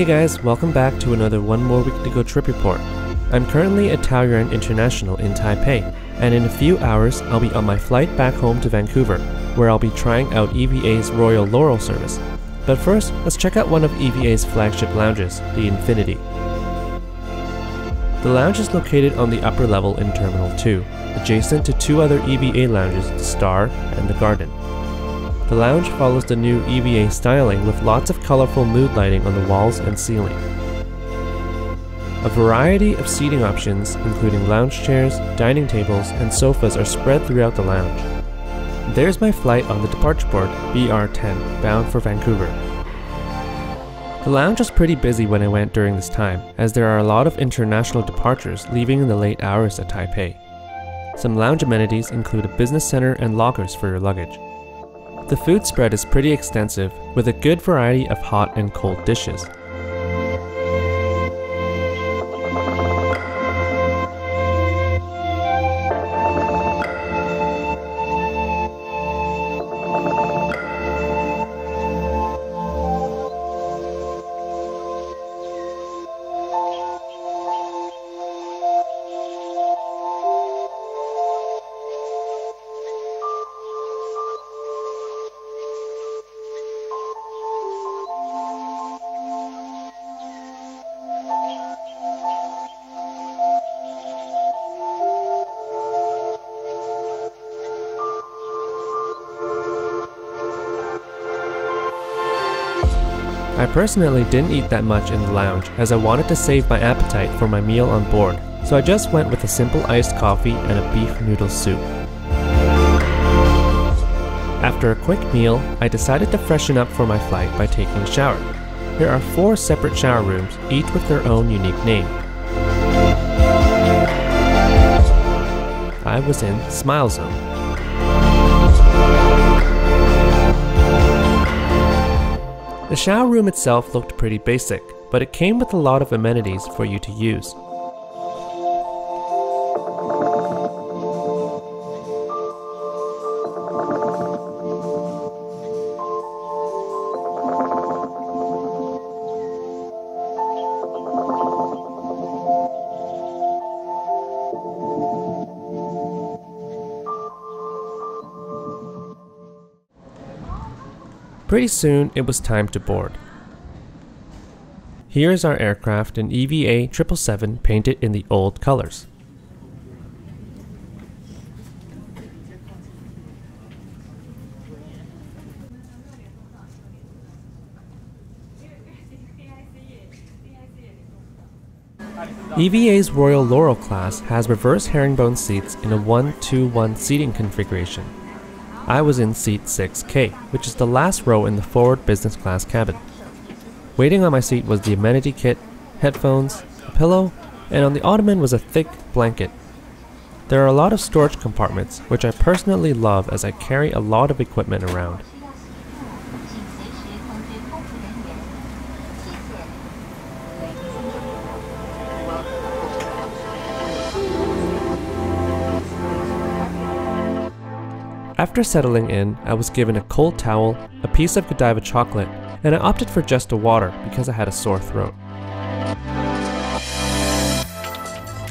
Hey guys, welcome back to another One More Week to Go trip report. I'm currently at Taoyuan International in Taipei, and in a few hours I'll be on my flight back home to Vancouver, where I'll be trying out EVA's Royal Laurel service. But first, let's check out one of EVA's flagship lounges, the Infinity. The lounge is located on the upper level in Terminal 2, adjacent to two other EVA lounges, the Star and the Garden. The lounge follows the new EVA styling with lots of colorful mood lighting on the walls and ceiling. A variety of seating options, including lounge chairs, dining tables, and sofas, are spread throughout the lounge. There's my flight on the departure board, BR10, bound for Vancouver. The lounge was pretty busy when I went during this time, as there are a lot of international departures leaving in the late hours at Taipei. Some lounge amenities include a business center and lockers for your luggage. The food spread is pretty extensive, with a good variety of hot and cold dishes. Personally didn't eat that much in the lounge as I wanted to save my appetite for my meal on board, so I just went with a simple iced coffee and a beef noodle soup. After a quick meal, I decided to freshen up for my flight by taking a shower. There are four separate shower rooms, each with their own unique name. I was in Smile Zone. The shower room itself looked pretty basic, but it came with a lot of amenities for you to use. Pretty soon, it was time to board. Here's our aircraft, an EVA 777 painted in the old colors. EVA's Royal Laurel class has reverse herringbone seats in a 1-2-1 seating configuration. I was in seat 6K, which is the last row in the forward business class cabin. Waiting on my seat was the amenity kit, headphones, a pillow, and on the ottoman was a thick blanket. There are a lot of storage compartments, which I personally love as I carry a lot of equipment around. After settling in, I was given a cold towel, a piece of Godiva chocolate, and I opted for just a water because I had a sore throat.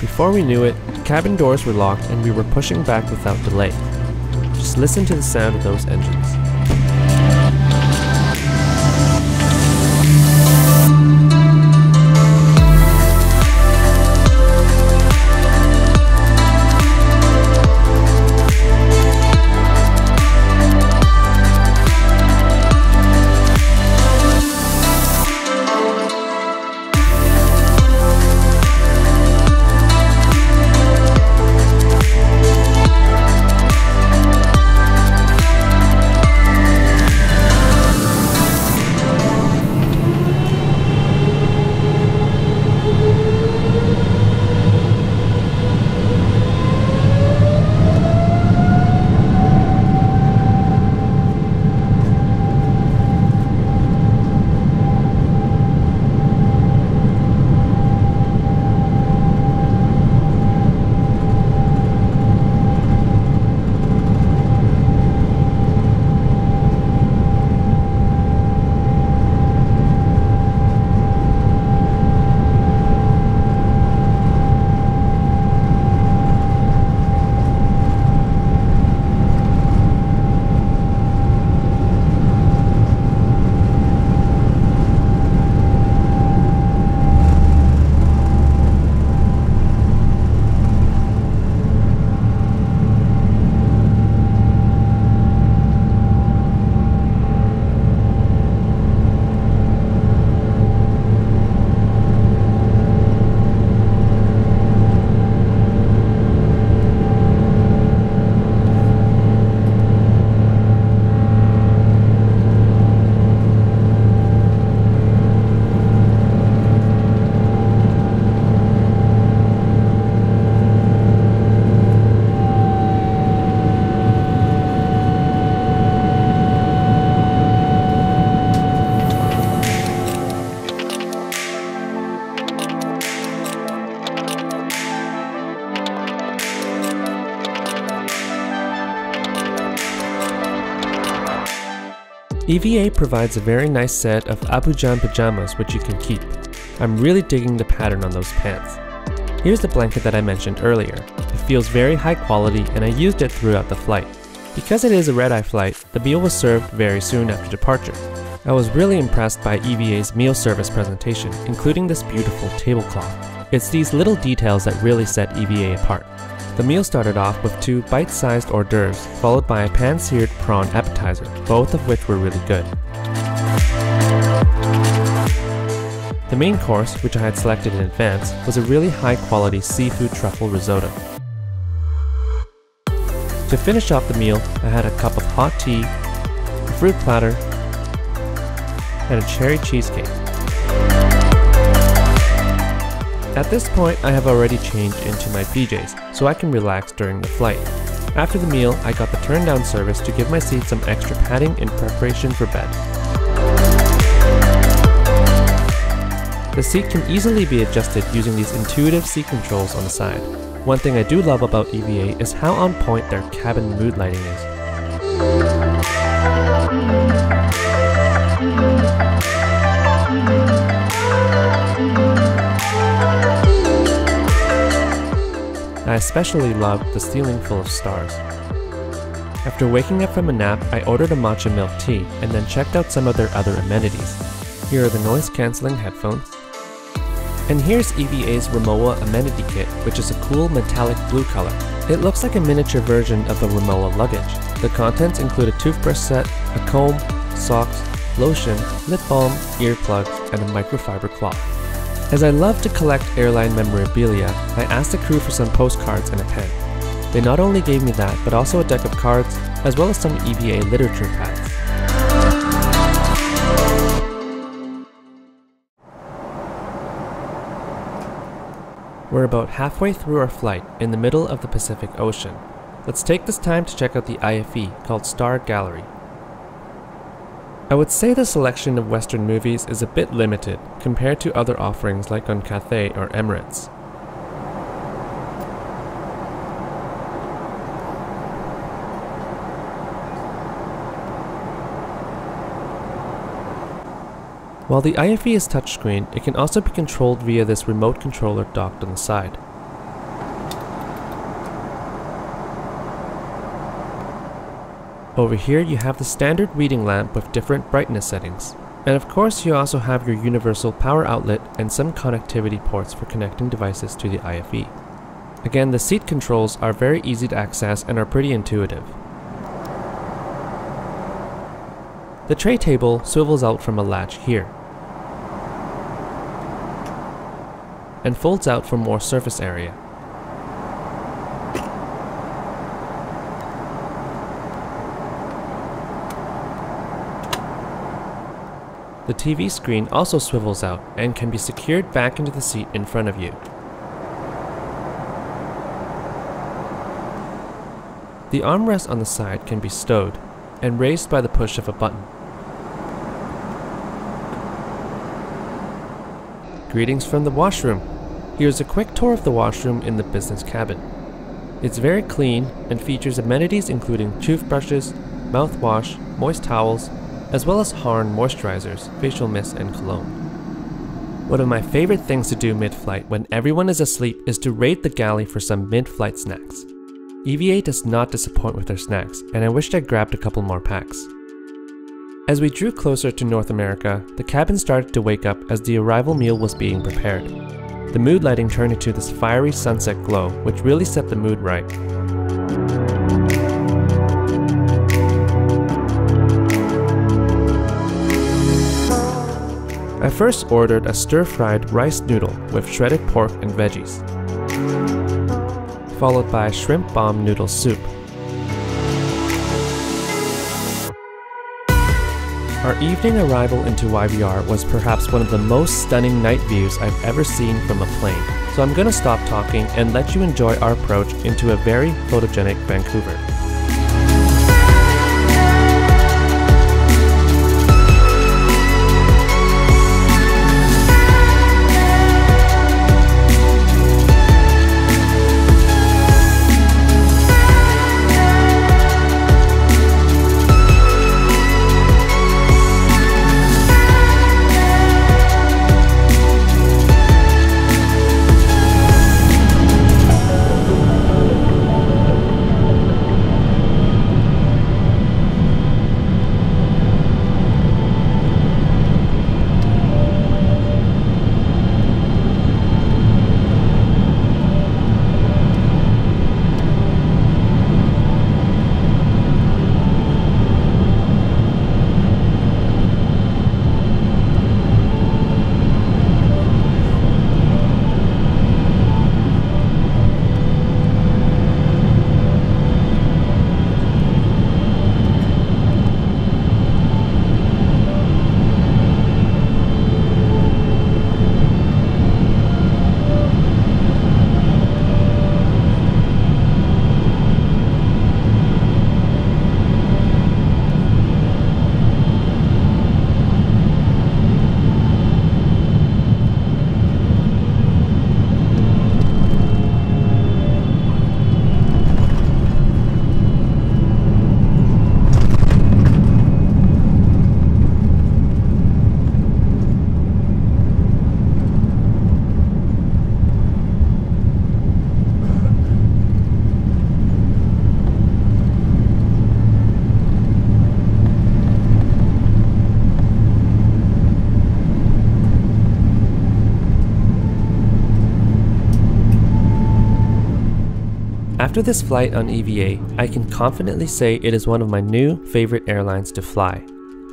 Before we knew it, the cabin doors were locked and we were pushing back without delay. Just listen to the sound of those engines. EVA provides a very nice set of Abujan pajamas which you can keep. I'm really digging the pattern on those pants. Here's the blanket that I mentioned earlier. It feels very high quality and I used it throughout the flight. Because it is a red-eye flight, the meal was served very soon after departure. I was really impressed by EVA's meal service presentation, including this beautiful tablecloth. It's these little details that really set EVA apart. The meal started off with two bite-sized hors d'oeuvres, followed by a pan-seared prawn appetizer, both of which were really good. The main course, which I had selected in advance, was a really high-quality seafood truffle risotto. To finish off the meal, I had a cup of hot tea, a fruit platter, and a cherry cheesecake. At this point, I have already changed into my PJs, so I can relax during the flight. After the meal, I got the turn down service to give my seat some extra padding in preparation for bed. The seat can easily be adjusted using these intuitive seat controls on the side. One thing I do love about EVA is how on point their cabin mood lighting is. I especially loved the ceiling full of stars. After waking up from a nap, I ordered a matcha milk tea and then checked out some of their other amenities. Here are the noise cancelling headphones. And here's EVA's Rimowa amenity kit, which is a cool metallic blue color. It looks like a miniature version of the Rimowa luggage. The contents include a toothbrush set, a comb, socks, lotion, lip balm, earplugs, and a microfiber cloth. As I love to collect airline memorabilia, I asked the crew for some postcards and a pen. They not only gave me that, but also a deck of cards, as well as some EVA literature pads. We're about halfway through our flight in the middle of the Pacific Ocean. Let's take this time to check out the IFE called Star Gallery. I would say the selection of Western movies is a bit limited compared to other offerings like on Cathay or Emirates. While the IFE is touchscreen, it can also be controlled via this remote controller docked on the side. Over here you have the standard reading lamp with different brightness settings. And of course you also have your universal power outlet and some connectivity ports for connecting devices to the IFE. Again, the seat controls are very easy to access and are pretty intuitive. The tray table swivels out from a latch here, and folds out for more surface area. The TV screen also swivels out and can be secured back into the seat in front of you. The armrest on the side can be stowed and raised by the push of a button. Greetings from the washroom. Here's a quick tour of the washroom in the business cabin. It's very clean and features amenities including toothbrushes, mouthwash, moist towels, as well as Harnn moisturizers, facial mist, and cologne. One of my favorite things to do mid-flight when everyone is asleep is to raid the galley for some mid-flight snacks. EVA does not disappoint with their snacks, and I wished I grabbed a couple more packs. As we drew closer to North America, the cabin started to wake up as the arrival meal was being prepared. The mood lighting turned into this fiery sunset glow, which really set the mood right. I first ordered a stir-fried rice noodle with shredded pork and veggies, followed by shrimp bomb noodle soup. Our evening arrival into YVR was perhaps one of the most stunning night views I've ever seen from a plane, so I'm gonna stop talking and let you enjoy our approach into a very photogenic Vancouver. After this flight on EVA, I can confidently say it is one of my new favorite airlines to fly.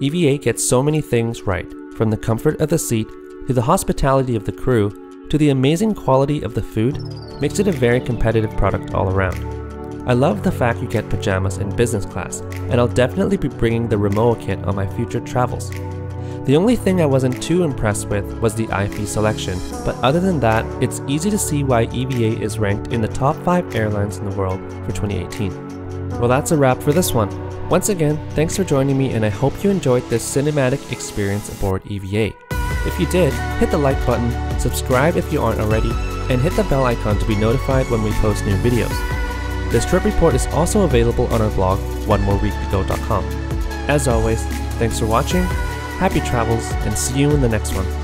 EVA gets so many things right, from the comfort of the seat to the hospitality of the crew to the amazing quality of the food, makes it a very competitive product all around. I love the fact you get pajamas in business class, and I'll definitely be bringing the Rimowa kit on my future travels. The only thing I wasn't too impressed with was the IFE selection, but other than that, it's easy to see why EVA is ranked in the top 5 airlines in the world for 2018. Well that's a wrap for this one. Once again, thanks for joining me and I hope you enjoyed this cinematic experience aboard EVA. If you did, hit the like button, subscribe if you aren't already, and hit the bell icon to be notified when we post new videos. This trip report is also available on our blog, onemoreweektogo.com. As always, thanks for watching, happy travels, and see you in the next one.